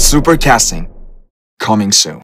Super casting, coming soon.